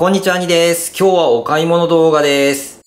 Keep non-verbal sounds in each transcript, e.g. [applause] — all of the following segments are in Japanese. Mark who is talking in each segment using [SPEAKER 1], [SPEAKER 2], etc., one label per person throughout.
[SPEAKER 1] こんにちは、兄です。今日はお買い物動画です。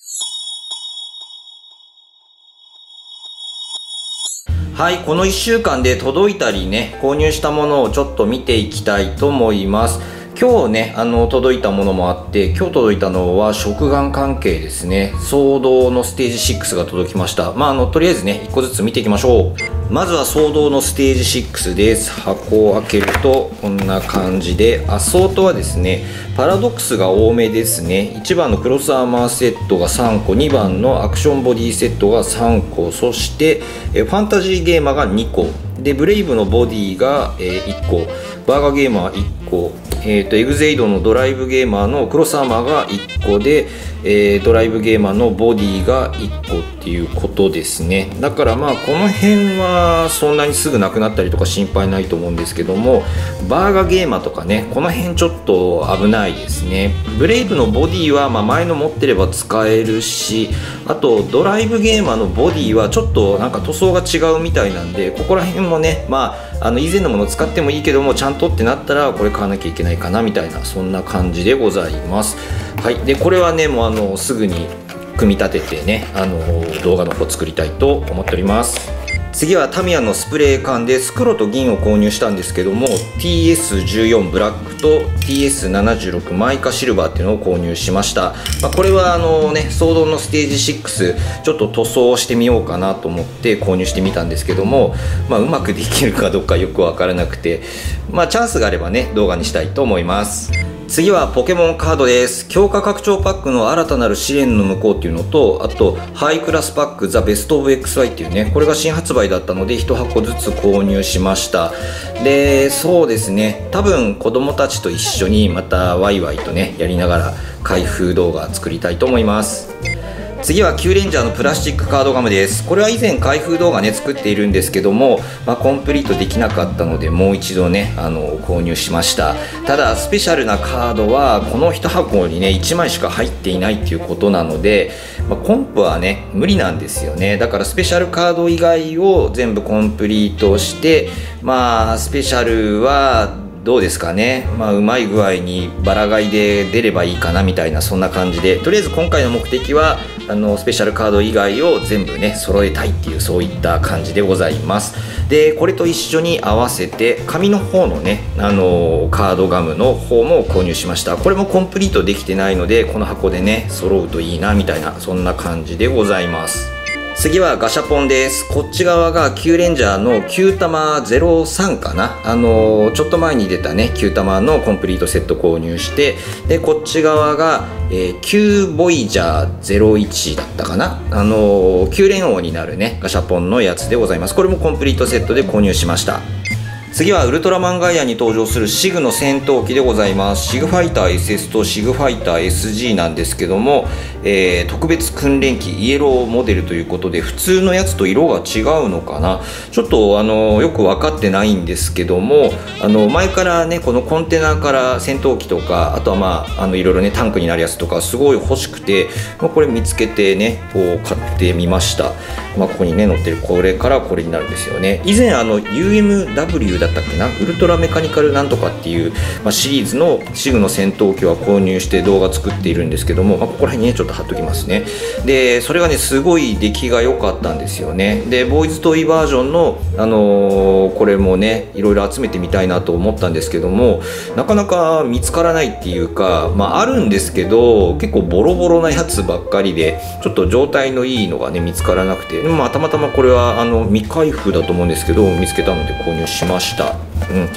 [SPEAKER 1] はい、この1週間で届いたりね、購入したものをちょっと見ていきたいと思います。今日ね、あの、届いたものもあって、今日届いたのは食玩関係ですね。騒動のステージ6が届きました。まあ、あの、とりあえずね、1個ずつ見ていきましょう。まずは騒動のステージ6です。箱を開けると、こんな感じで、アソートはですね、パラドックスが多めですね。1番のクロスアーマーセットが3個、2番のアクションボディセットが3個、そして、ファンタジーゲーマーが2個、で、ブレイブのボディがえ1個、バーガーゲーマー1個、えーと、エグゼイドのドライブゲーマーのクロスアーマーが1個で、えー、ドライブゲーマーのボディが1個っていうことですね。だからまあこの辺はそんなにすぐなくなったりとか心配ないと思うんですけどもバーガーゲーマーとかねこの辺ちょっと危ないですね。ブレイブのボディはま前の持ってれば使えるしあとドライブゲーマーのボディはちょっとなんか塗装が違うみたいなんでここら辺もねまああの以前のもの使ってもいいけどもちゃんとってなったらこれ買わなきゃいけないかなみたいなそんな感じでございます。はい。でこれはねもうあのすぐに組み立ててねあの動画の方作りたいと思っております。次はタミヤのスプレー缶です黒と銀を購入したんですけども TS14 ブラックと TS76 マイカシルバーっていうのを購入しました、まあ、これはあのね騒動のステージ6ちょっと塗装してみようかなと思って購入してみたんですけども、まあ、うまくできるかどうかよくわからなくてまあチャンスがあればね動画にしたいと思います。次はポケモンカードです。強化拡張パックの新たなる試練の向こうっていうのとあとハイクラスパックザ・ベスト・オブ・ XY っていうねこれが新発売だったので1箱ずつ購入しました。でそうですね。多分子供たちと一緒にまたワイワイとねやりながら開封動画作りたいと思います。次は Q レンジャーのプラスチックカードガムです。これは以前開封動画ね作っているんですけども、まあ、コンプリートできなかったのでもう一度ねあの購入しました。ただスペシャルなカードはこの1箱にね1枚しか入っていないっていうことなので、まあ、コンプはね無理なんですよね。だからスペシャルカード以外を全部コンプリートしてまあスペシャルはどうですかね、まあ、うまい具合にバラ買いで出ればいいかなみたいなそんな感じで。とりあえず今回の目的はあのスペシャルカード以外を全部ね揃えたいっていうそういった感じでございます。でこれと一緒に合わせて紙の方のねあのカードガムの方も購入しました。これもコンプリートできてないのでこの箱でね揃うといいなみたいなそんな感じでございます。次はガシャポンです。こっち側が Q レンジャーの9玉03かな。あのー、ちょっと前に出たね、9玉のコンプリートセット購入して、で、こっち側が、えー、Q ボイジャー01だったかな。あのー、Q 連王になるね、ガシャポンのやつでございます。これもコンプリートセットで購入しました。次はウルトラマンガイアに登場するシグの戦闘機でございます。シグファイター SS とシグファイター SG なんですけども、えー、特別訓練機イエローモデルということで普通のやつと色が違うのかな。ちょっとあのよく分かってないんですけどもあの前からねこのコンテナから戦闘機とかあとはまああのいろいろねタンクになるやつとかすごい欲しくて、まあ、これ見つけてねこう買ってみました、まあ、ここにね載ってる。これからこれになるんですよね。以前あの UMW だったっけな？ウルトラメカニカルなんとかっていう、まあ、シリーズのシグの戦闘機は購入して動画作っているんですけども、まあ、ここら辺にねちょっと貼っときますね。でそれがねすごい出来が良かったんですよね。でボーイズトイバージョンの、あのー、これもねいろいろ集めてみたいなと思ったんですけどもなかなか見つからないっていうか、まあ、あるんですけど結構ボロボロなやつばっかりでちょっと状態のいいのがね見つからなくて、まあ、たまたまこれはあの未開封だと思うんですけど見つけたので購入しました。うん、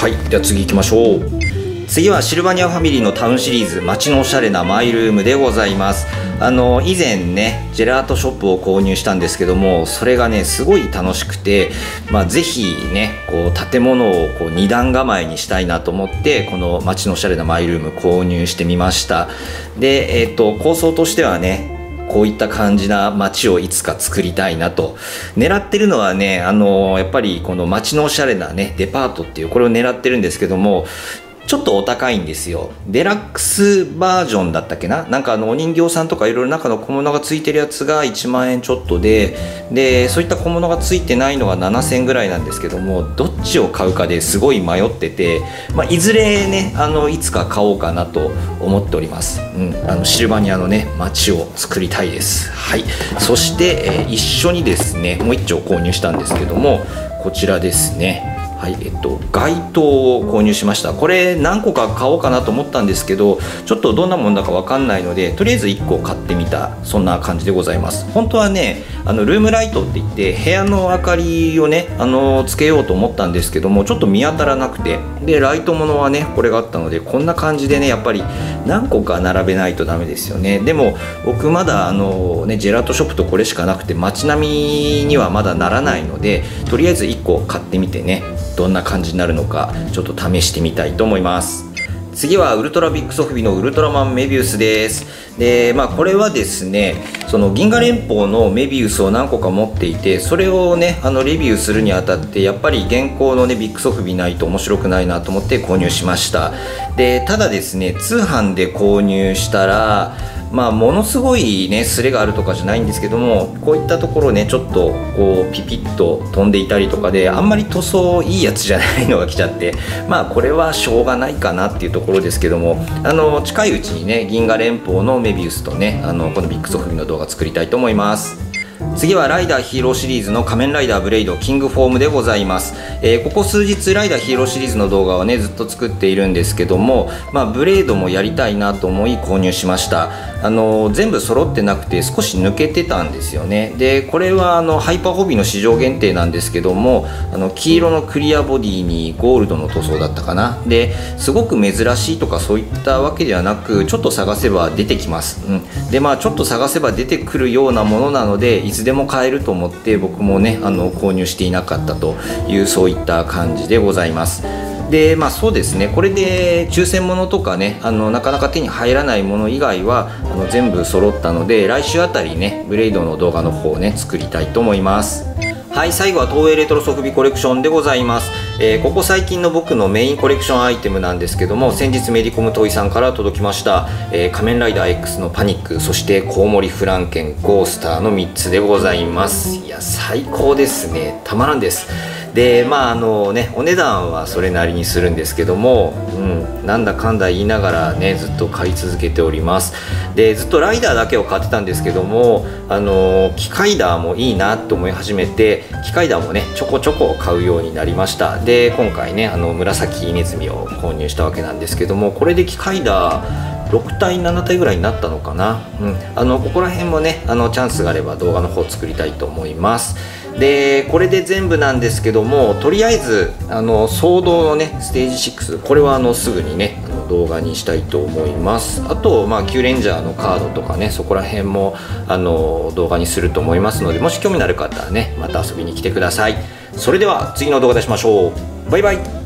[SPEAKER 1] はい。では次行きましょう。次はシルバニアファミリーのタウンシリーズ街のおしゃれなマイルームでございます。あの以前ねジェラートショップを購入したんですけどもそれがねすごい楽しくてまあぜひねこう建物をこう二段構えにしたいなと思ってこの街のおしゃれなマイルーム購入してみました。でえっ、と構想としてはねこういった感じな街をいつか作りたいなと。狙ってるのはねあのやっぱりこの街のおしゃれなねデパートっていうこれを狙ってるんですけどもちょっとお高いんですよ。デラックスバージョンだったっけな？なんかあのお人形さんとかいろいろ中の小物がついてるやつが1万円ちょっとで、で、そういった小物がついてないのが7000円ぐらいなんですけども、どっちを買うかですごい迷ってて、まあ、いずれね、あの、いつか買おうかなと思っております。うん、あの、シルバニアのね、街を作りたいです。はい。そして、えー、一緒にですね、もう1丁購入したんですけども、こちらですね。はいえっと、街灯を購入しました。これ何個か買おうかなと思ったんですけどちょっとどんなものだか分かんないのでとりあえず1個買ってみたそんな感じでございます。本当はねあのルームライトって言って部屋の明かりをねあのつけようと思ったんですけどもちょっと見当たらなくてでライトものはねこれがあったのでこんな感じでねやっぱり何個か並べないとダメですよね。でも僕まだあのねジェラートショップとこれしかなくて街並みにはまだならないのでとりあえず1個買ってみてね。どんな感じになるのかちょっと試してみたいと思います。次はウルトラビッグソフビのウルトラマンメビウスです。でまあこれはですねその銀河連邦のメビウスを何個か持っていてそれをねあのレビューするにあたってやっぱり現行のねビッグソフビないと面白くないなと思って購入しました。でただですね通販で購入したらまあ、ものすごいねすれがあるとかじゃないんですけどもこういったところねちょっとこうピピッと飛んでいたりとかであんまり塗装いいやつじゃないのが来ちゃって [laughs] まあこれはしょうがないかなっていうところですけどもあの近いうちにね銀河連邦のメビウスとねあのこのビッグソフビの動画作りたいと思います。次はライダーヒーローシリーズの仮面ライダーブレイドキングフォームでございます、えー、ここ数日ライダーヒーローシリーズの動画をねずっと作っているんですけどもまあブレードもやりたいなと思い購入しました。あの全部揃ってなくて少し抜けてたんですよね。でこれはあのハイパーホビーの市場限定なんですけどもあの黄色のクリアボディにゴールドの塗装だったかな。ですごく珍しいとかそういったわけではなくちょっと探せば出てきます、うん、でまあちょっと探せば出てくるようなものなのでいつでも買えると思って僕もねあの購入していなかったというそういった感じでございます。でまあそうですね。これで抽選物とかねあのなかなか手に入らないもの以外はあの全部揃ったので来週あたりねブレイドの動画の方をね作りたいと思います。はい最後は東映レトロソフビコレクションでございます、えー、ここ最近の僕のメインコレクションアイテムなんですけども先日メディコムトイさんから届きました、えー、仮面ライダー X のパニックそしてコウモリフランケンゴースターの3つでございます。いや最高ですね。たまらんです。でまああのねお値段はそれなりにするんですけども、うん、なんだかんだ言いながらねずっと買い続けております。でずっとライダーだけを買ってたんですけどもあの機械ダーもいいなと思い始めて機械ダーもねちょこちょこ買うようになりました。で今回ねあの紫ネズミを購入したわけなんですけどもこれで機械ダー6体7体ぐらいになったのかな、うん、あのここら辺もねあのチャンスがあれば動画の方作りたいと思います。でこれで全部なんですけどもとりあえずあの騒動のねステージ6これはあのすぐにねあの動画にしたいと思います。あとまあ Q レンジャーのカードとかねそこら辺もあの動画にすると思いますのでもし興味のある方はねまた遊びに来てください。それでは次の動画出しましょう。バイバイ。